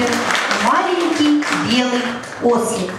Питер, маленький белый ослик.